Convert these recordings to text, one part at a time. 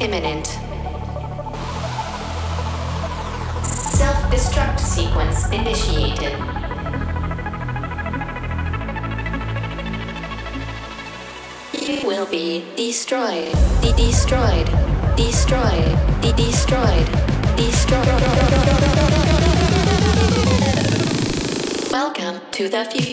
imminent. Self-destruct sequence initiated. You will be destroyed, de destroyed, destroyed, de destroyed, destroyed. Welcome to the future.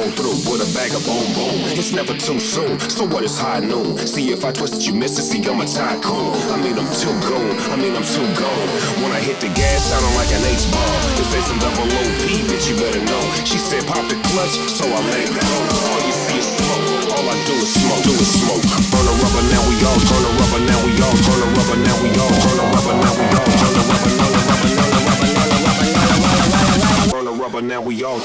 Roll through with a bag of boom boom. It's never too soon, so what is high noon? See if I twist you miss it. See, I'm a tycoon. I mean, I'm too gold. I mean, I'm too gold. When I hit the gas, sounding like an H ball. If it's some double OP, bitch, you better know. She said pop the clutch, so I let it go. All you see is smoke. All I do is smoke. Do is smoke. Burn the rubber, now we all turn the rubber, now we all turn the rubber, now we all turn the rubber, now we all turn the rubber, now the rubber, now the rubber, now the rubber, burn the rubber, now we all.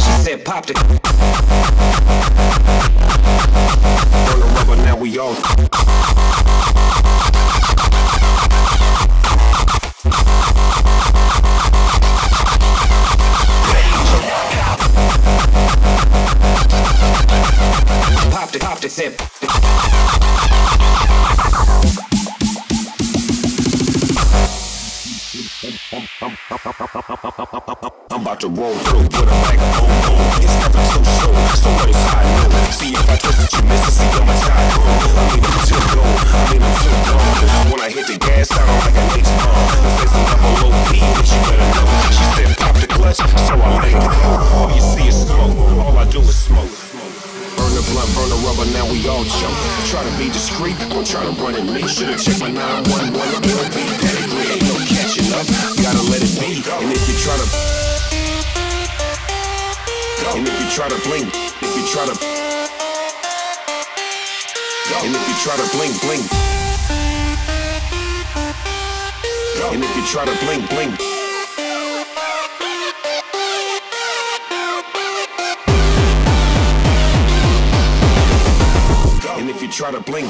She said pop the Burn the rubber, now we all Pop the, pop the, said I'm about to roll through with a boom. It's never too soon, so what is high noon? See if I twist it, you miss it. See I'm a tycoon. I mean I'm gold. I mean I'm too gold. When I hit the gas, sound like an H bomb. If it's a double OP, bitch, you better know. She said pop the clutch, so I let it go. All you see is smoke. All I do is smoke. Burn the blunt, burn the rubber, now we all choke. Try to be discreet, don't try to run at me. Should've checked my 911 LB pedigree. Ain't no catching gotta let it be. And if you try to and if you try to blink, if you try to and if you try to blink, blink. And if you try to blink, blink. try to blink.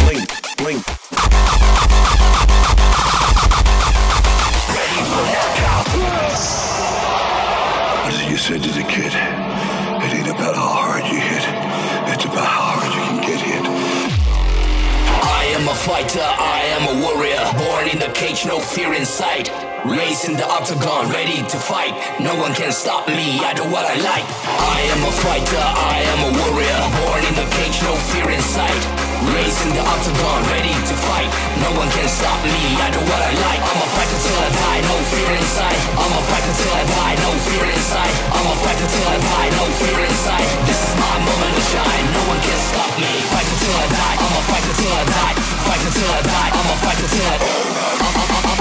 Blink, blink. Fighter, I am a warrior. Born in the cage, no fear in sight. Raised in the octagon, ready to fight. No one can stop me, I do what I like. I am a fighter, I am a warrior. Born in the cage, no fear in sight. In the octagon, ready to fight. No one can stop me, I do what I like. I'm a fighter till I die, no fear inside. I'm a fighter till I die, no fear inside. I'm a fighter till I die, no fear inside. This is my moment to shine, no one can stop me. Fighter till I die, I'm a fighter till I die. Fighter till I die, I'm a fighter till I Ready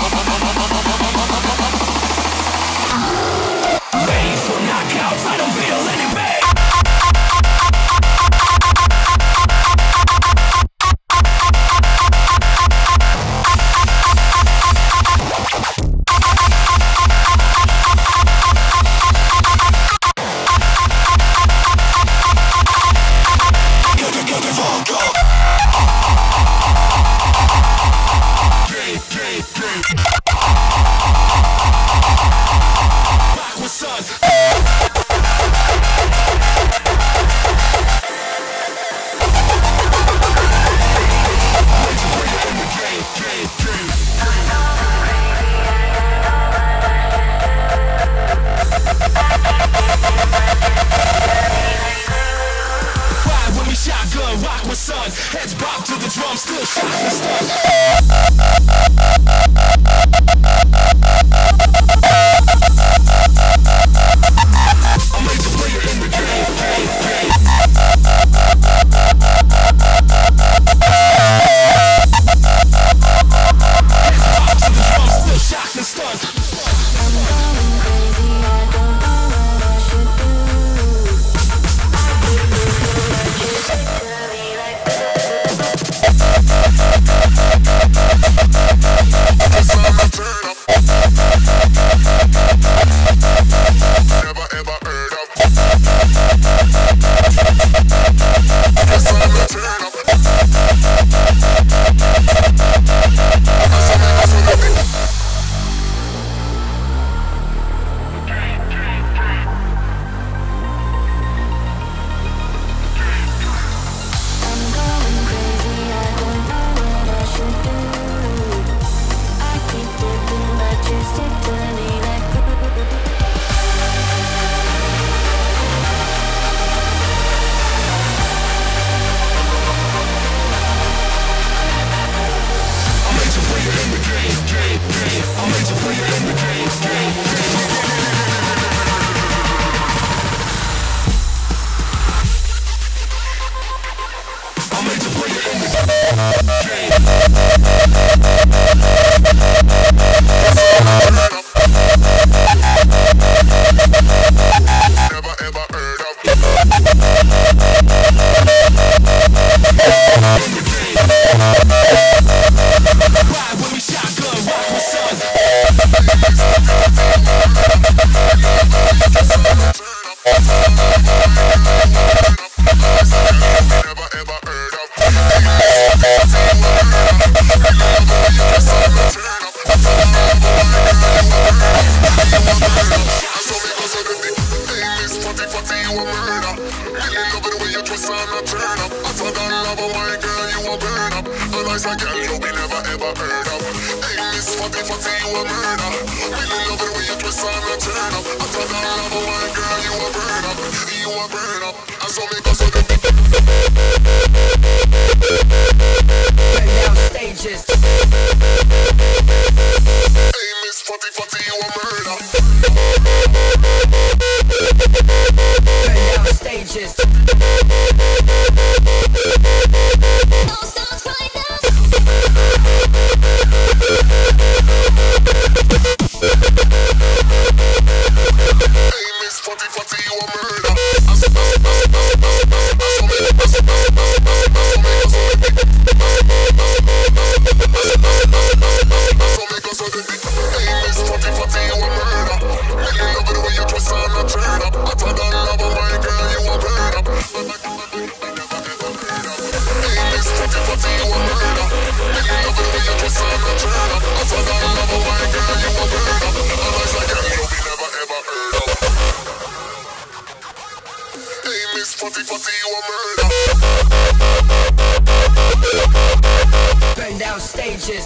people say you a murder. Burn stages.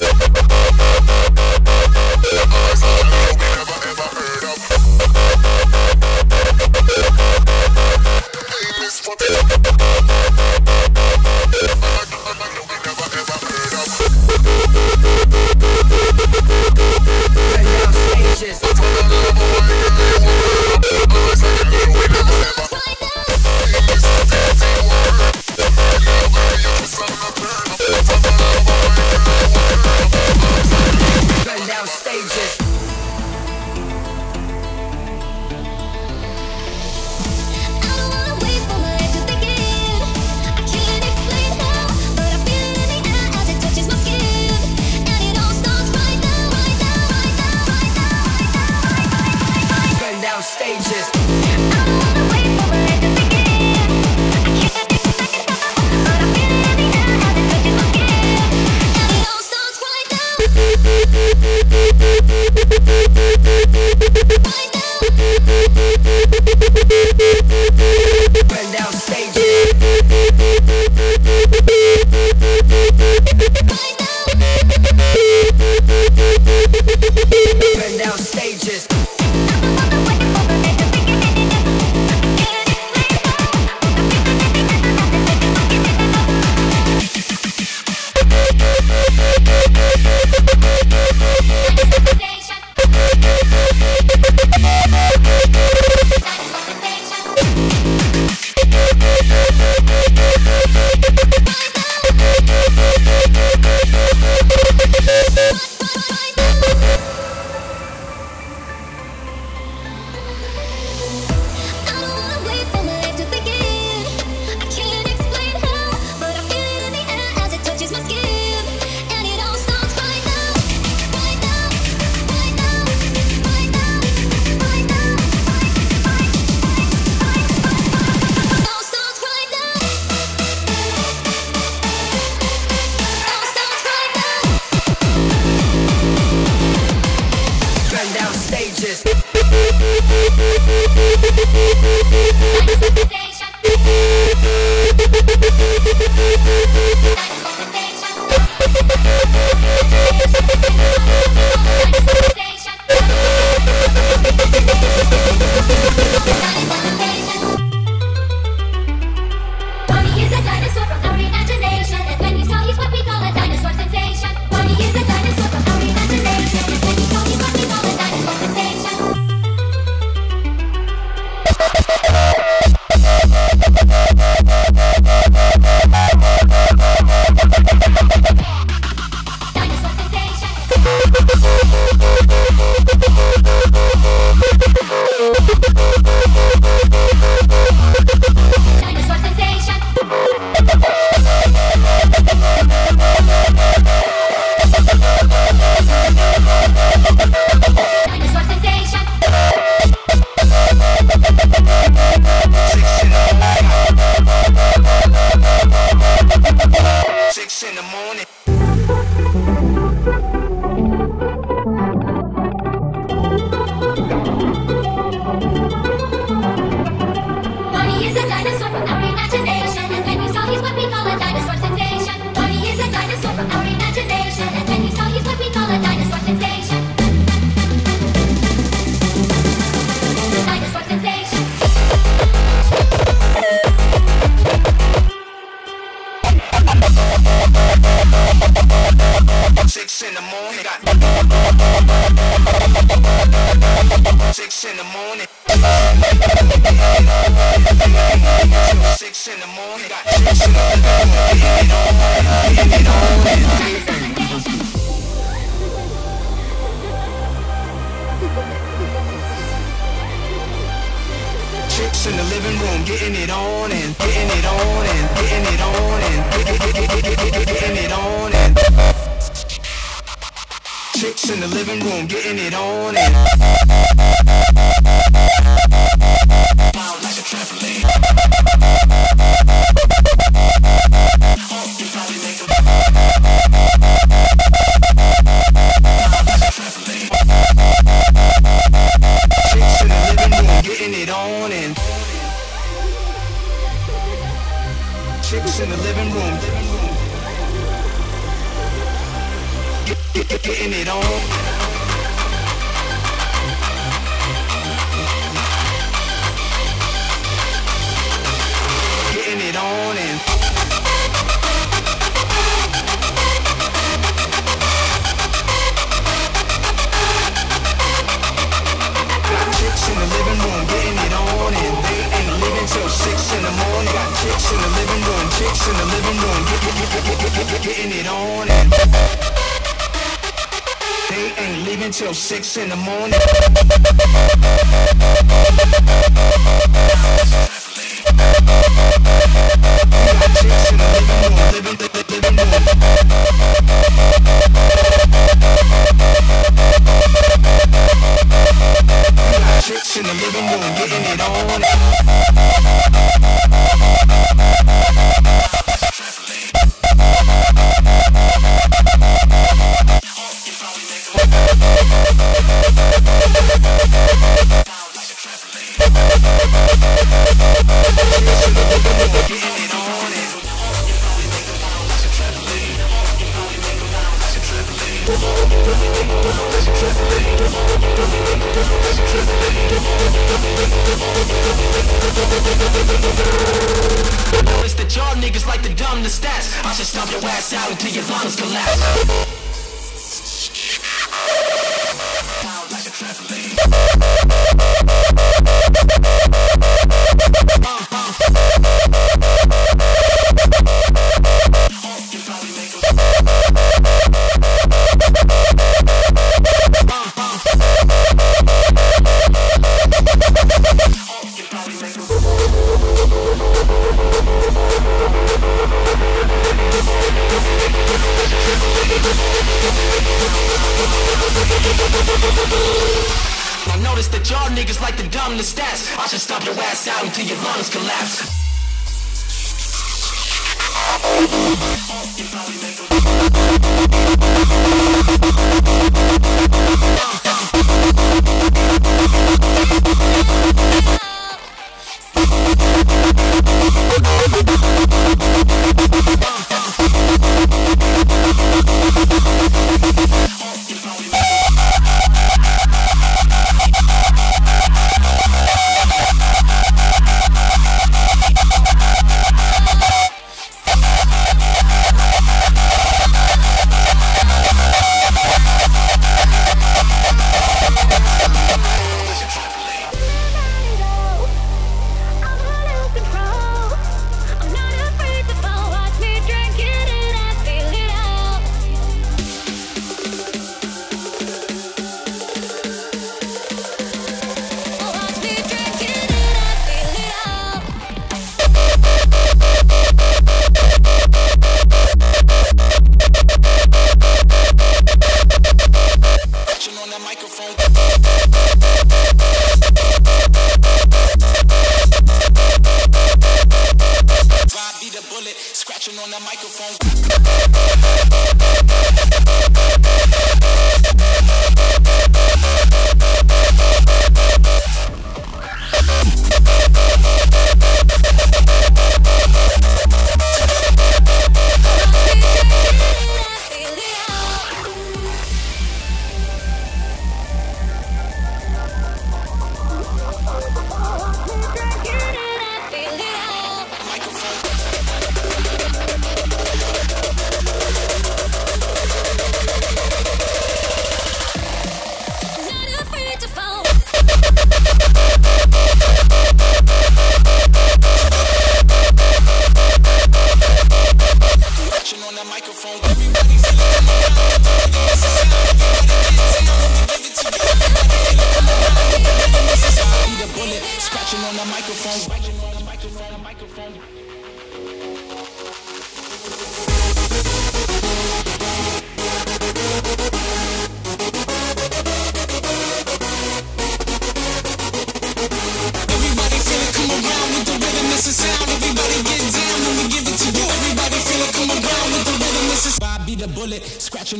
Chicks in the living room, getting it on and getting it on and getting it on and getting it on and Chicks in the living room, getting it on and in the morning.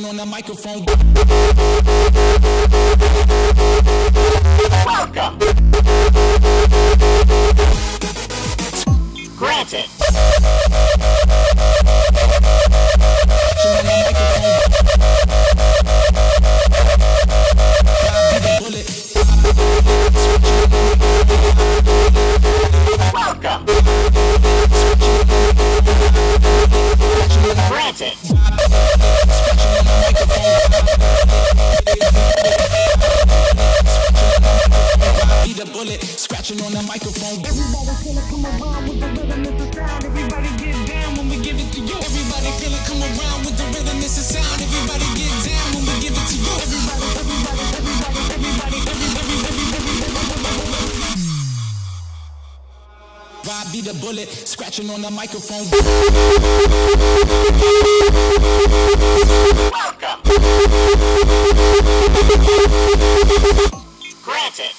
On the microphone. vibe be the bullet, scratching on the microphone. Granted.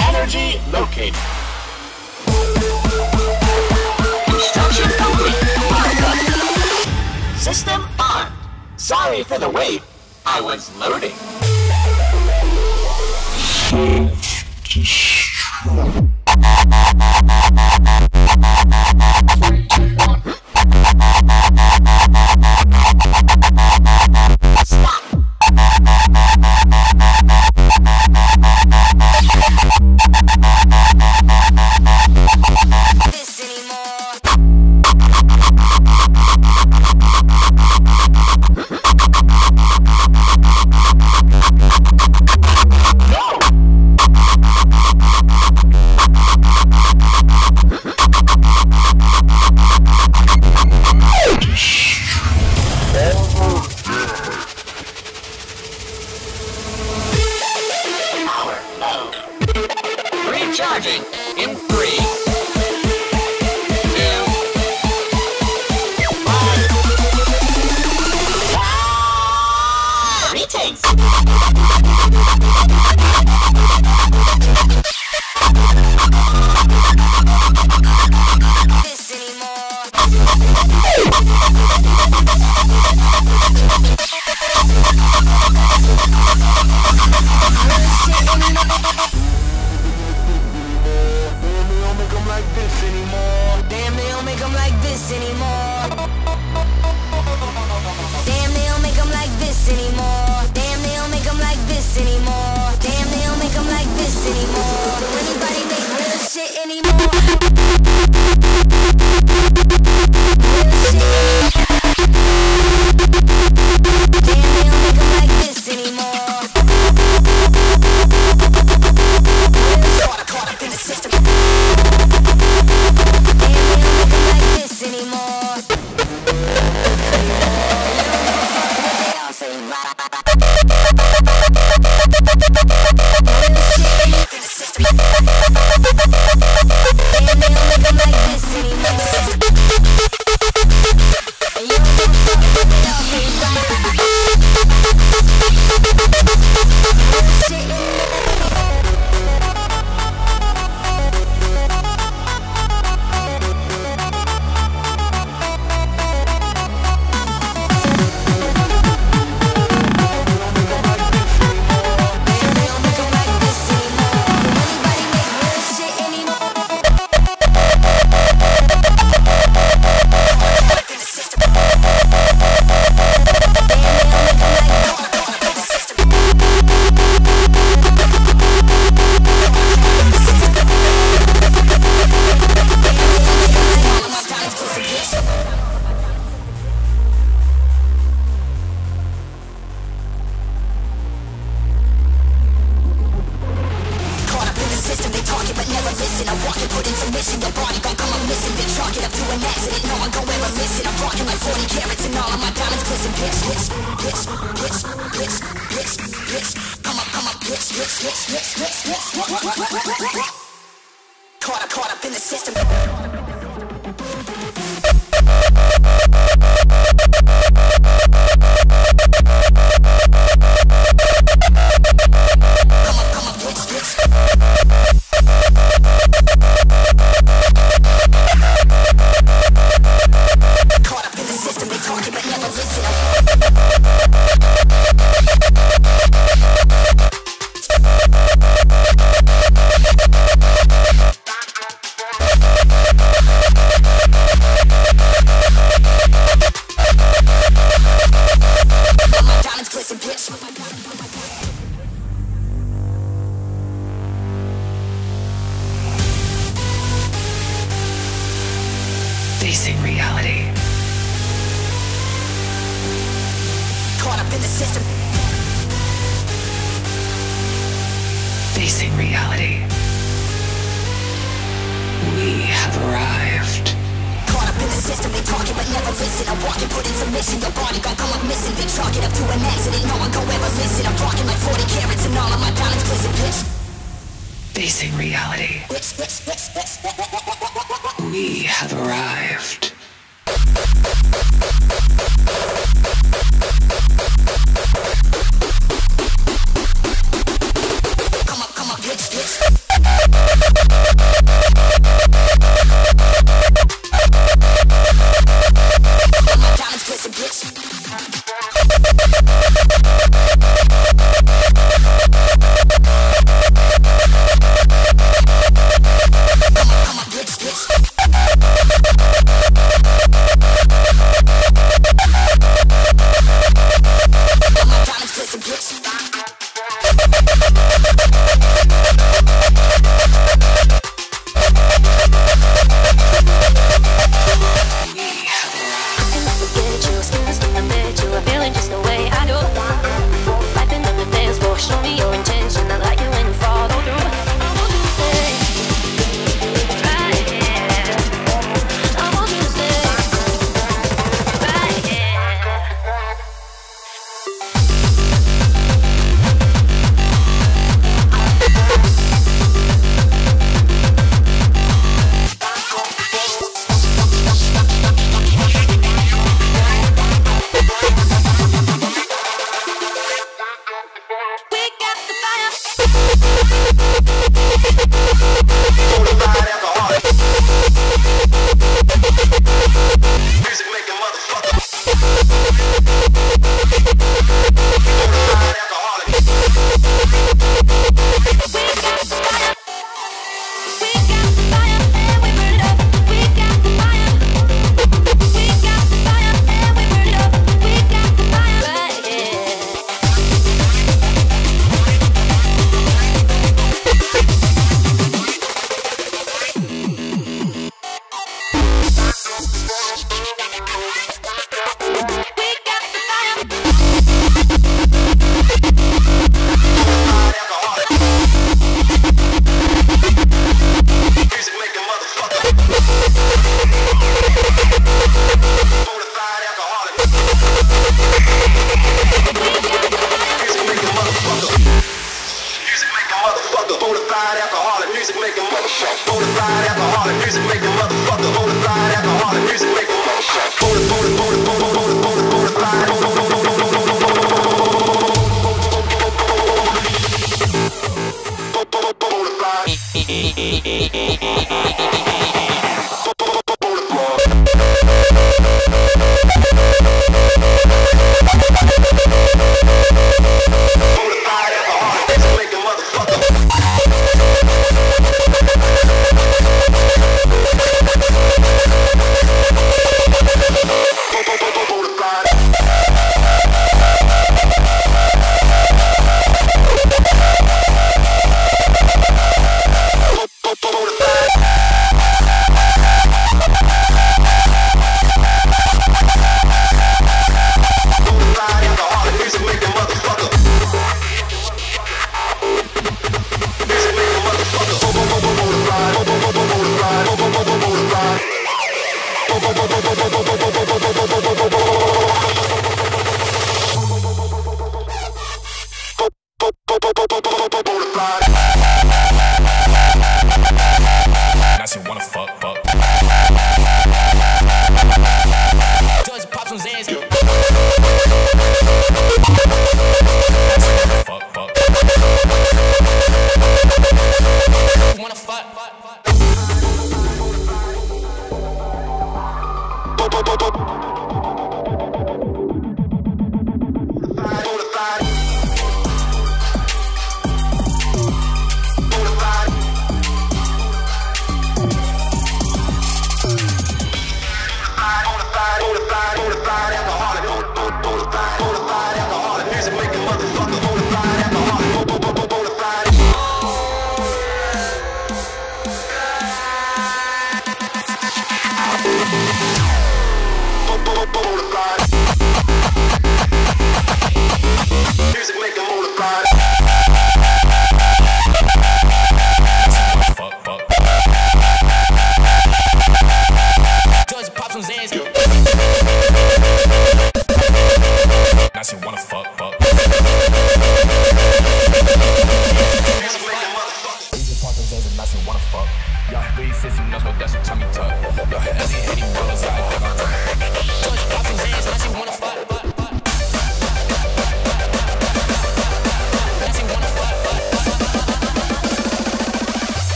Energy located. System on. Sorry for the wait. I was loading. Self-destruct. Thank you. facing reality. Caught up in the system. Facing reality. We have arrived. Caught up in the system, they talking but never listen. I'm walking, put in submission. Your body gon' come up missing. They chalk it up to an accident. No one gon' ever listen. I'm rocking like 40 carats and all of my balance glisten, bitch. Facing reality. We have arrived. Come up, come bitch.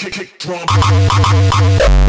Kick, kick, kick, kick, drum.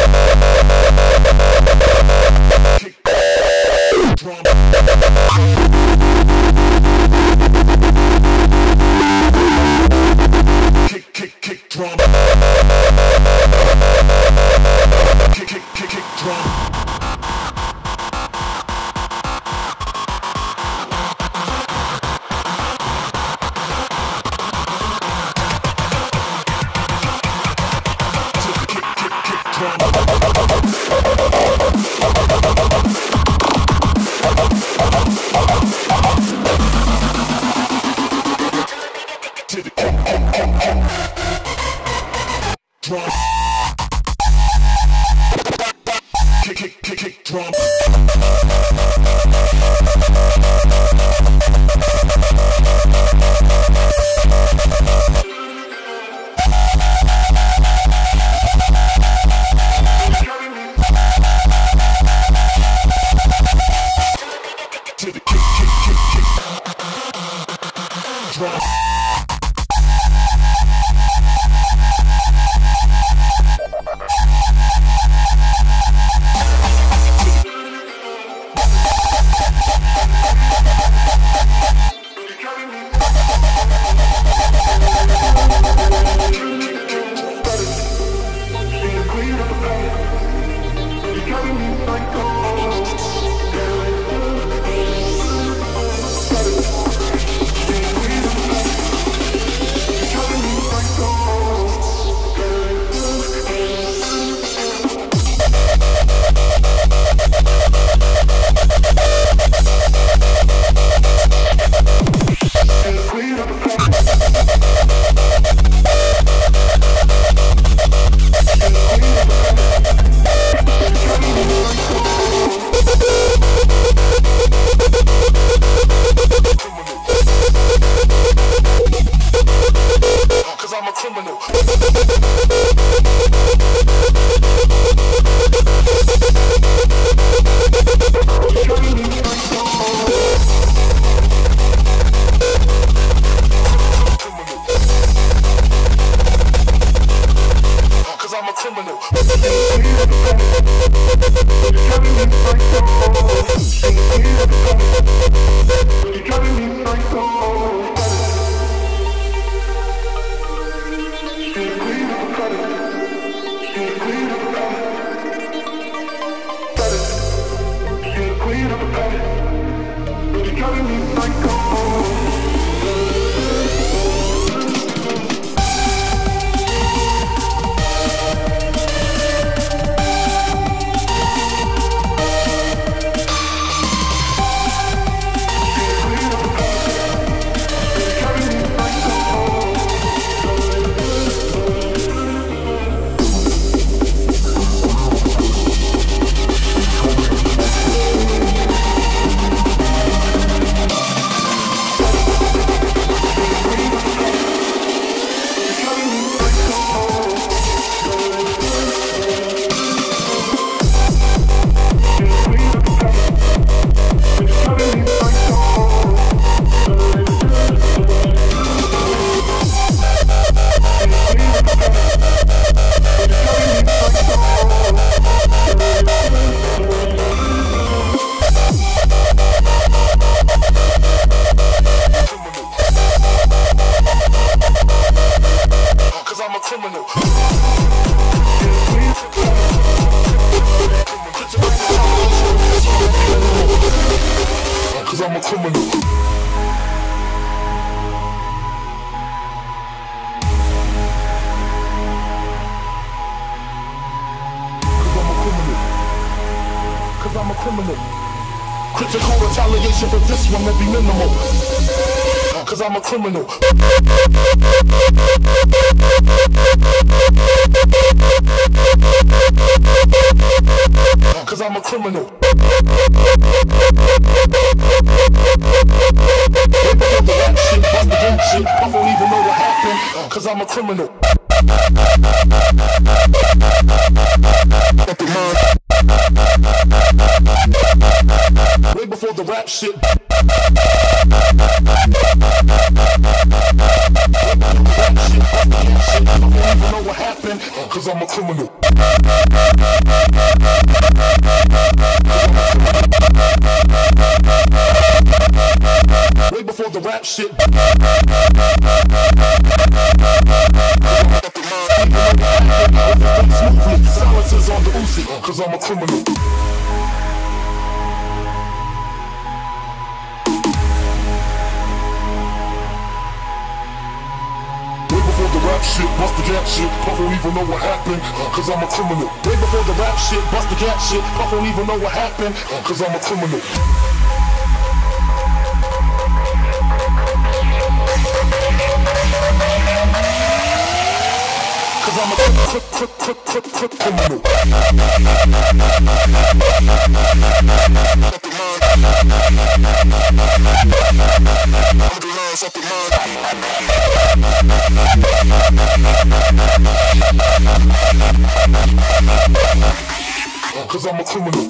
Criminal. Cause I'm a criminal. I don't even know what happened. Cause I'm a criminal. Way before the rap shit. Criminal. Way before the rap shit. On Uzi, uh, cause I'm a criminal. Even know what happened, cause I'm a criminal. Way before the rap shit, bust the cat shit, Puff don't even know what happened, cause I'm a criminal. Cause I'm a cri- cri- cri- cri- cri- criminal. Cause I'm a criminal.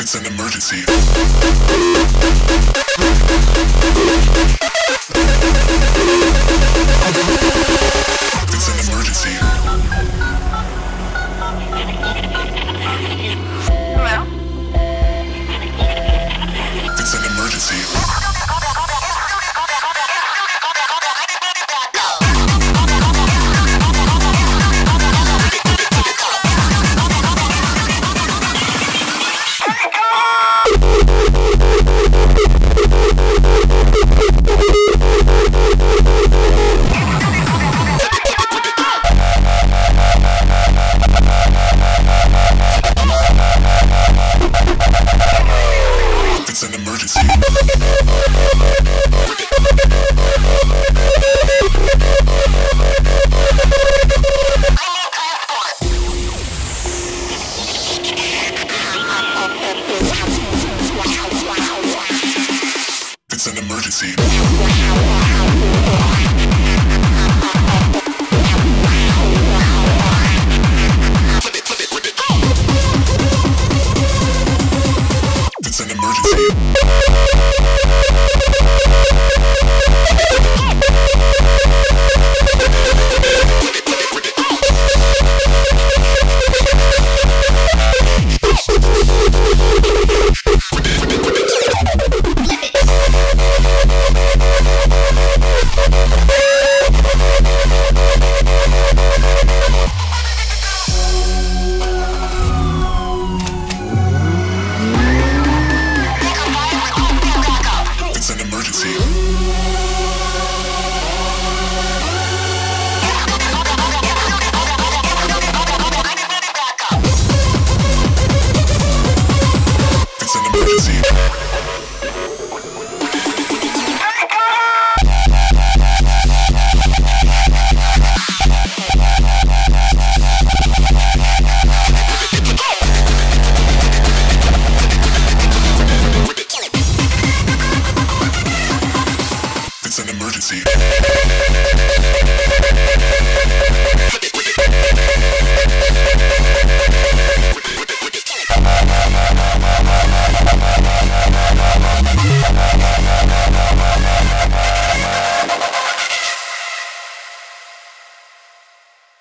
It's an emergency. It's an emergency. It's an emergency.